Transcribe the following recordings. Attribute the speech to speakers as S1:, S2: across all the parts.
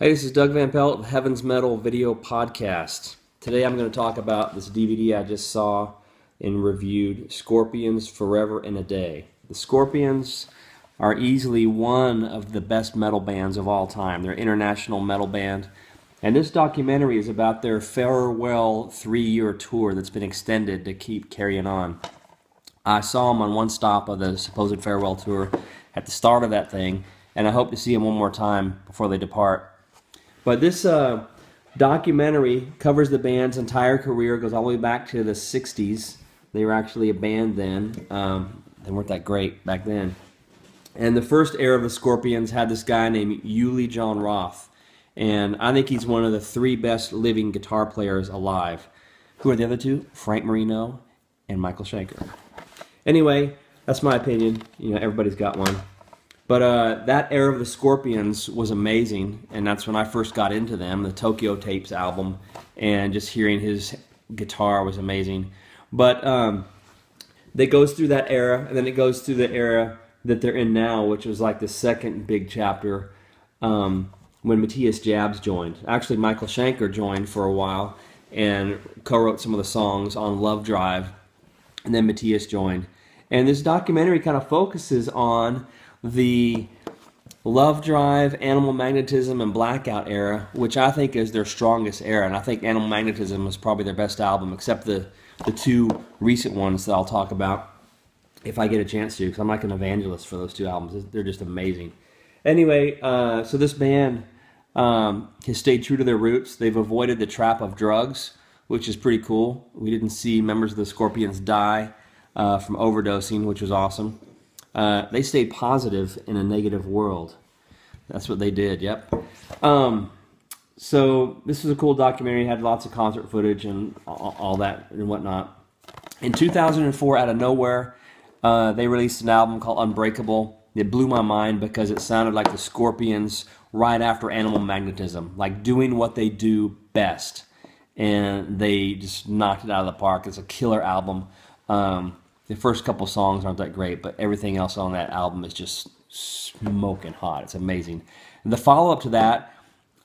S1: Hey, this is Doug Van Pelt Heaven's Metal Video Podcast. Today I'm going to talk about this DVD I just saw and reviewed Scorpions Forever in a Day. The Scorpions are easily one of the best metal bands of all time. They're an international metal band. And this documentary is about their farewell three year tour that's been extended to keep carrying on. I saw them on one stop of the supposed farewell tour at the start of that thing, and I hope to see them one more time before they depart. But this uh, documentary covers the band's entire career, goes all the way back to the 60s. They were actually a band then. Um, they weren't that great back then. And the first era of the Scorpions had this guy named Uli Jon Roth. And I think he's one of the three best living guitar players alive. Who are the other two? Frank Marino and Michael Schenker. Anyway, that's my opinion. You know, everybody's got one. But uh, that era of the Scorpions was amazing, and that's when I first got into them. The Tokyo Tapes album, and just hearing his guitar was amazing. But um, it goes through that era, and then it goes through the era that they're in now, which was like the second big chapter um, when Matthias Jabs joined. Actually, Michael Schenker joined for a while and co-wrote some of the songs on Love Drive, and then Matthias joined. And this documentary kind of focuses on the Love Drive, Animal Magnetism, and Blackout era, which I think is their strongest era. And I think Animal Magnetism is probably their best album, except the, the two recent ones that I'll talk about if I get a chance to, because I'm like an evangelist for those two albums. They're just amazing. Anyway, uh, so this band um, has stayed true to their roots. They've avoided the trap of drugs, which is pretty cool. We didn't see members of the Scorpions die uh, from overdosing, which was awesome. Uh, they stayed positive in a negative world. That's what they did. Yep. Um, so this was a cool documentary. Had lots of concert footage and all, all that and whatnot. In 2004, out of nowhere, uh, they released an album called Unbreakable. It blew my mind because it sounded like the Scorpions right after Animal Magnetism, like doing what they do best. And they just knocked it out of the park. It's a killer album. Um, the first couple songs aren't that great, but everything else on that album is just smoking hot. It's amazing. And the follow up to that,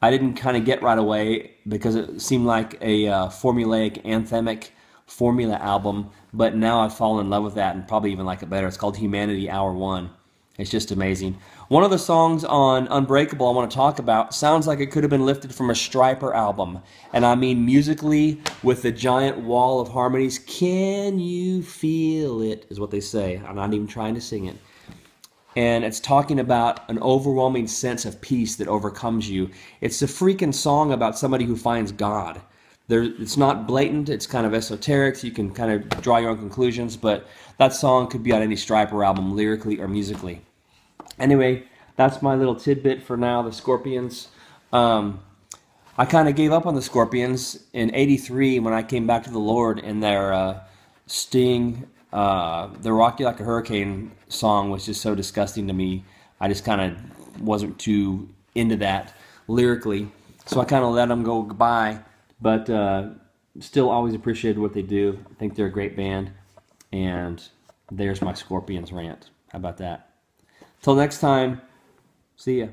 S1: I didn't kind of get right away because it seemed like a uh, formulaic, anthemic formula album, but now I've fallen in love with that and probably even like it better. It's called Humanity Hour One. It's just amazing. One of the songs on Unbreakable I want to talk about sounds like it could have been lifted from a Stryper album. And I mean musically with the giant wall of harmonies. Can you feel it? Is what they say. I'm not even trying to sing it. And it's talking about an overwhelming sense of peace that overcomes you. It's a freaking song about somebody who finds God. There, it's not blatant, it's kind of esoteric, so you can kind of draw your own conclusions, but that song could be on any Stryper album, lyrically or musically. Anyway, that's my little tidbit for now, the Scorpions. Um, I kind of gave up on the Scorpions in 83 when I came back to the Lord and their uh, Sting, uh, the Rock You Like a Hurricane song was just so disgusting to me. I just kind of wasn't too into that lyrically. So I kind of let them go by but uh, still always appreciated what they do. I think they're a great band. And there's my Scorpions rant. How about that? Till next time, see ya.